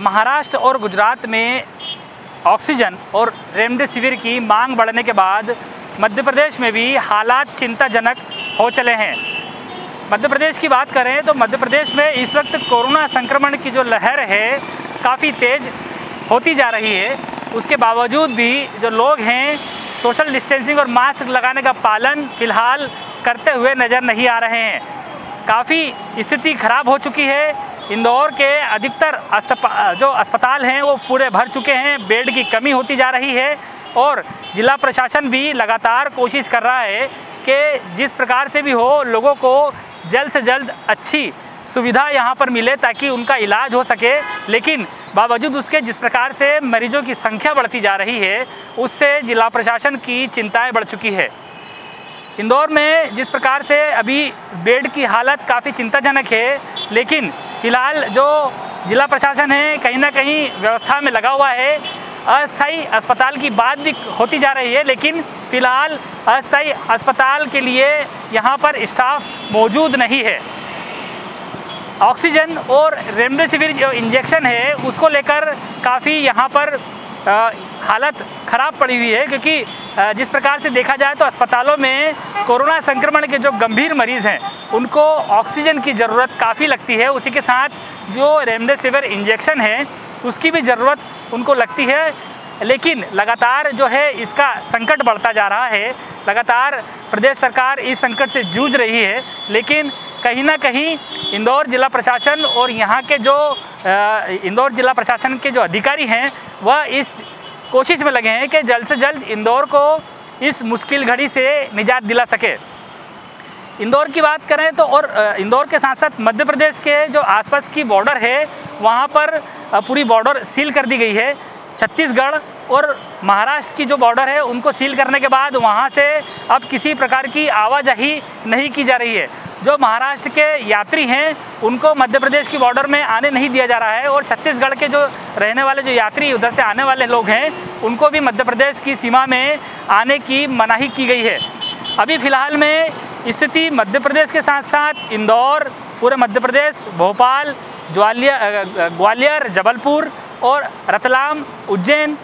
महाराष्ट्र और गुजरात में ऑक्सीजन और रेमडेसिविर की मांग बढ़ने के बाद मध्य प्रदेश में भी हालात चिंताजनक हो चले हैं। मध्य प्रदेश की बात करें तो मध्य प्रदेश में इस वक्त कोरोना संक्रमण की जो लहर है, काफ़ी तेज़ होती जा रही है। उसके बावजूद भी जो लोग हैं, सोशल डिस्टेंसिंग और मास्क लगाने का पालन फ़िलहाल करते हुए नज़र नहीं आ रहे हैं। काफ़ी स्थिति खराब हो चुकी है इंदौर के अधिकतर जो अस्पताल हैं, वो पूरे भर चुके हैं। बेड की कमी होती जा रही है और ज़िला प्रशासन भी लगातार कोशिश कर रहा है कि जिस प्रकार से भी हो, लोगों को जल्द से जल्द अच्छी सुविधा यहाँ पर मिले ताकि उनका इलाज हो सके। लेकिन बावजूद उसके जिस प्रकार से मरीजों की संख्या बढ़ती जा रही है, उससे ज़िला प्रशासन की चिंताएँ बढ़ चुकी है। इंदौर में जिस प्रकार से अभी बेड की हालत काफ़ी चिंताजनक है लेकिन फ़िलहाल जो ज़िला प्रशासन है कहीं ना कहीं व्यवस्था में लगा हुआ है। अस्थाई अस्पताल की बात भी होती जा रही है लेकिन फ़िलहाल अस्थाई अस्पताल के लिए यहाँ पर स्टाफ मौजूद नहीं है। ऑक्सीजन और रेमडेसिविर जो इंजेक्शन है उसको लेकर काफ़ी यहाँ पर आ, हालत ख़राब पड़ी हुई है क्योंकि जिस प्रकार से देखा जाए तो अस्पतालों में कोरोना संक्रमण के जो गंभीर मरीज़ हैं, उनको ऑक्सीजन की ज़रूरत काफ़ी लगती है। उसी के साथ जो रेमडेसिविर इंजेक्शन है, उसकी भी ज़रूरत उनको लगती है। लेकिन लगातार जो है, इसका संकट बढ़ता जा रहा है। लगातार प्रदेश सरकार इस संकट से जूझ रही है। लेकिन कहीं ना कहीं इंदौर ज़िला प्रशासन और यहाँ के जो इंदौर ज़िला प्रशासन के जो अधिकारी हैं, वह इस कोशिश में लगे हैं कि जल्द से जल्द इंदौर को इस मुश्किल घड़ी से निजात दिला सके। इंदौर की बात करें तो और इंदौर के साथ साथ मध्य प्रदेश के जो आसपास की बॉर्डर है, वहाँ पर पूरी बॉर्डर सील कर दी गई है। छत्तीसगढ़ और महाराष्ट्र की जो बॉर्डर है, उनको सील करने के बाद वहाँ से अब किसी प्रकार की आवाजाही नहीं की जा रही है। जो महाराष्ट्र के यात्री हैं, उनको मध्य प्रदेश की बॉर्डर में आने नहीं दिया जा रहा है और छत्तीसगढ़ के जो रहने वाले, जो यात्री उधर से आने वाले लोग हैं, उनको भी मध्य प्रदेश की सीमा में आने की मनाही की गई है। अभी फ़िलहाल में स्थिति मध्य प्रदेश के साथ साथ इंदौर, पूरे मध्य प्रदेश, भोपाल ज्वालिया ग्वालियर, जबलपुर और रतलाम, उज्जैन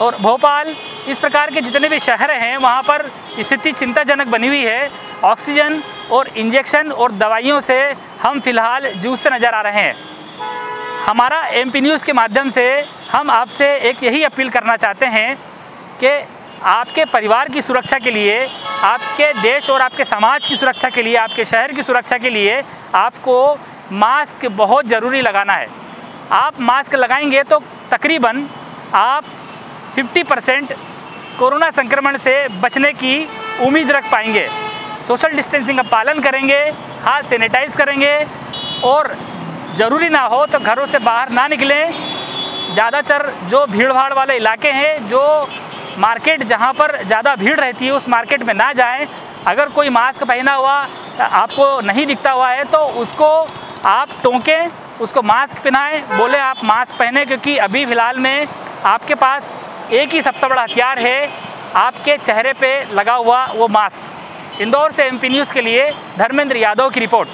और भोपाल, इस प्रकार के जितने भी शहर हैं, वहाँ पर स्थिति चिंताजनक बनी हुई है। ऑक्सीजन और इंजेक्शन और दवाइयों से हम फ़िलहाल जूझते नज़र आ रहे हैं। हमारा एम पी न्यूज़ के माध्यम से हम आपसे एक यही अपील करना चाहते हैं कि आपके परिवार की सुरक्षा के लिए, आपके देश और आपके समाज की सुरक्षा के लिए, आपके शहर की सुरक्षा के लिए आपको मास्क बहुत ज़रूरी लगाना है। आप मास्क लगाएँगे तो तकरीबन आप 50 परसेंट कोरोना संक्रमण से बचने की उम्मीद रख पाएँगे। सोशल डिस्टेंसिंग का पालन करेंगे, हाथ सैनिटाइज करेंगे और ज़रूरी ना हो तो घरों से बाहर ना निकलें। ज़्यादातर जो भीड़ भाड़ वाले इलाके हैं, जो मार्केट जहाँ पर ज़्यादा भीड़ रहती है, उस मार्केट में ना जाएँ। अगर कोई मास्क पहना हुआ, आपको नहीं दिखता हुआ है तो उसको आप टोंकें, उसको मास्क पहनाएँ। बोले, आप मास्क पहने क्योंकि अभी फ़िलहाल में आपके पास एक ही सबसे बड़ा हथियार है, आपके चेहरे पे लगा हुआ वो मास्क। इंदौर से एमपी न्यूज़ के लिए धर्मेंद्र यादव की रिपोर्ट।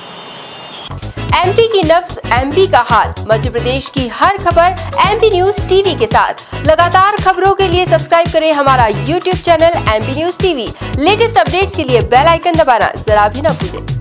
एमपी की नब्स एमपी का हाल, मध्य प्रदेश की हर खबर एमपी न्यूज़ टीवी के साथ। लगातार खबरों के लिए सब्सक्राइब करें हमारा YouTube channel MP news TV latest updates के लिए बेल आइकन दबाना जरा भी न भूलें।